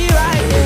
be right